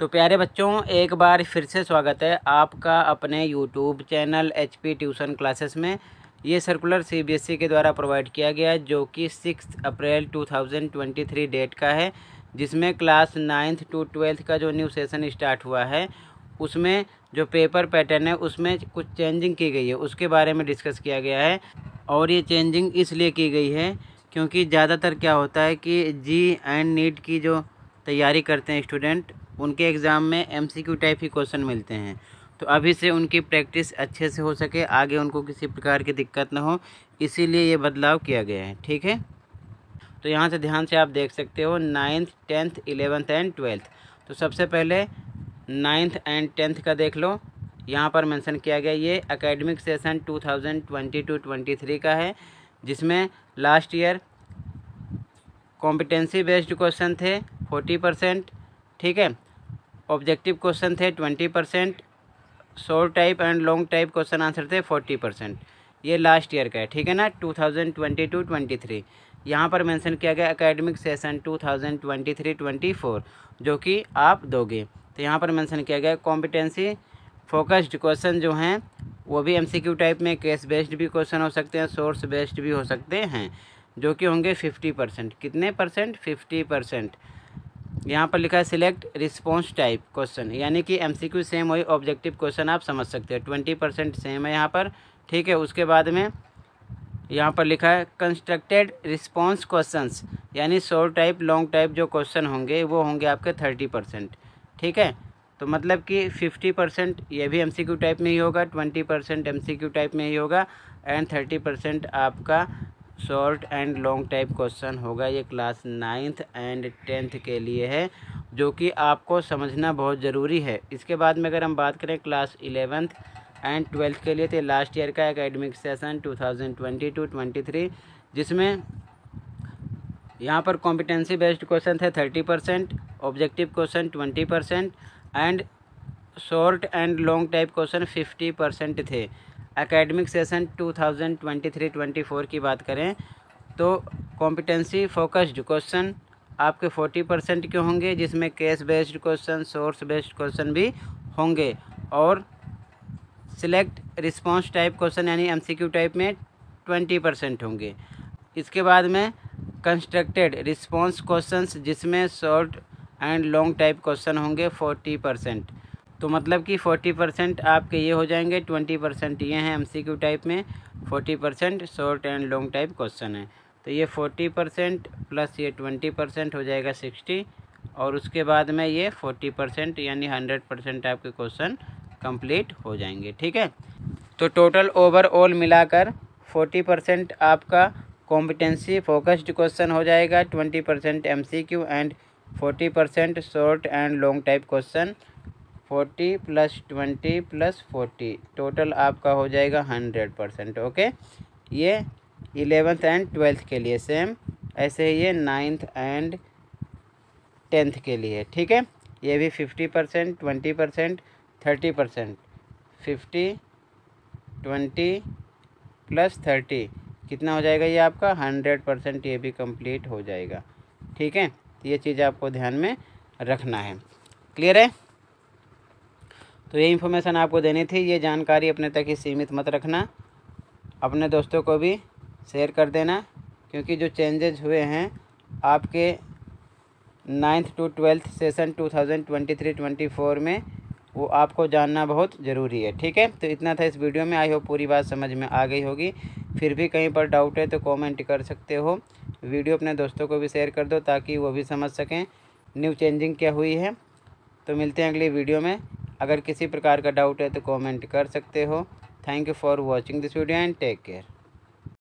तो प्यारे बच्चों, एक बार फिर से स्वागत है आपका अपने YouTube channel H P tuition classes में। ये सर्कुलर सीबीएसई के द्वारा प्रोवाइड किया गया है, जो कि सिक्स अप्रैल 2023 डेट का है, जिसमें क्लास नाइन्थ टू ट्वेल्थ का जो न्यू सेशन स्टार्ट हुआ है, उसमें जो पेपर पैटर्न है, उसमें कुछ चेंजिंग की गई है, उसके बारे में डिस्कस किया गया है, और ये चेंजिंग इसलिए की गई है क्योंकि ज़्यादातर क्या होता है कि जी एंड नीट की जो तैयारी करते हैं स्टूडेंट उनके एग्ज़ाम में एमसीक्यू टाइप ही क्वेश्चन मिलते हैं। तो अभी से उनकी प्रैक्टिस अच्छे से हो सके, आगे उनको किसी प्रकार की दिक्कत ना हो, इसीलिए ये बदलाव किया गया है, ठीक है? तो यहाँ से ध्यान से आप देख सकते हो ninth tenth eleventh and twelfth तो सबसे पहले नाइन्थ एंड टेंथ का देख लो। यहाँ पर मेंशन किया गया, ये एकेडमिक सेशन 2020 टू 23 का है, जिसमें last year competency based question थे 40 परसेंट ठीक है? ऑब्जेक्टिव क्वेश्चन थे 20 percent, short type and long type question answer थे 40 परसेंट। ये लास्ट ईयर का है, ठीक है ना? 2020 टू 23 यहाँ पर मेंशन किया गया एकेडमिक सेशन 2023-24 जो कि आप दोगे। तो यहाँ पर मेंशन किया गया कॉम्पिटेंसी फोकस्ड क्वेश्चन जो हैं, वो भी एमसीक्यू टाइप में केस बेस्ड भी क्वेश्चन हो सकते हैं सोर्स बेस्ड भी हो सकते हैं, जो कि होंगे फिफ्टी परसेंट। कितने परसेंट? Fifty percent. यहाँ पर लिखा है सिलेक्ट रिस्पॉन्स टाइप क्वेश्चन यानी कि एमसीक्यू सेम वही ऑब्जेक्टिव क्वेश्चन आप समझ सकते हैं। ट्वेंटी परसेंट सेम है यहाँ पर। ठीक है, उसके बाद में यहाँ पर लिखा है कंस्ट्रक्टेड रिस्पॉन्स क्वेश्चंस यानी शॉर्ट टाइप लॉन्ग टाइप जो क्वेश्चन होंगे, वो होंगे आपके थर्टी परसेंट ठीक है? तो मतलब कि फिफ्टी परसेंट ये भी एमसीक्यू टाइप में ही होगा ट्वेंटी परसेंट एम टाइप में ही होगा एंड थर्टी परसेंट आपका short and long type question होगा। ये क्लास नाइन्थ एंड टेंथ के लिए है, जो कि आपको समझना बहुत ज़रूरी है। इसके बाद में अगर हम बात करें क्लास इलेवेंथ एंड ट्वेल्थ के लिए तो लास्ट ईयर का academic session two thousand twenty two twenty three जिसमें यहाँ पर कॉम्पिटेंसी बेस्ड क्वेश्चन थे thirty percent objective question twenty percent and short and long type question fifty percent थे। Academic session two thousand twenty three twenty four की बात करें तो competency focused question आपके फोर्टी परसेंट के होंगे, जिसमें case based question source based question भी होंगे। और सिलेक्ट रिस्पॉन्स टाइप क्वेश्चन यानी एमसीक्यू टाइप में ट्वेंटी परसेंट होंगे। इसके बाद में कंस्ट्रक्टेड रिस्पॉन्स क्वेश्चंस जिसमें short and long type question होंगे फोर्टी परसेंट तो मतलब कि फोर्टी परसेंट आपके ये हो जाएँगे ट्वेंटी परसेंट ये हैं एमसीक्यू टाइप में forty percent short and long type question है। तो ये फोर्टी परसेंट प्लस ये ट्वेंटी परसेंट हो जाएगा सिक्सटी और उसके बाद में ये फोर्टी परसेंट यानी हंड्रेड परसेंट आपके क्वेश्चन कंप्लीट हो जाएँगे, ठीक है? तो टोटल ओवरऑल मिलाकर फोर्टी परसेंट आपका कॉम्पिटेंसी फोकस्ड क्वेश्चन हो जाएगा twenty percent M and forty percent short and long type question forty plus twenty plus forty. Total आपका हो जाएगा हंड्रेड परसेंट, ओके? ये इलेवेंथ एंड ट्वेल्थ के लिए सेम, ऐसे ही ये नाइन्थ एंड टेंथ के लिए, ठीक है? ये भी fifty percent, twenty percent, thirty percent. Fifty, twenty plus thirty, कितना हो जाएगा ये आपका? हंड्रेड परसेंट ये भी कंप्लीट हो जाएगा, ठीक है? ये चीज़ आपको ध्यान में रखना है। क्लियर है? तो ये इन्फॉर्मेशन आपको देनी थी, ये जानकारी अपने तक ही सीमित मत रखना। अपने दोस्तों को भी शेयर कर देना, क्योंकि जो चेंजेज हुए हैं, आपके ninth to twelfth session two thousand twenty three twenty four में, वो आपको जानना बहुत ज़रूरी है, ठीक है? तो इतना था इस वीडियो में आई हो पूरी बात समझ में आ गई होगी। फिर भी कहीं पर डाउट है तो कमेंट कर सकते हो। वीडियो अपने दोस्तों को भी शेयर कर दो, ताकि वो भी समझ सकें न्यू चेंजिंग क्या हुई है। तो मिलते हैं अगली वीडियो में। अगर किसी प्रकार का डाउट है तो कमेंट कर सकते हो। Thank you for watching this video and take care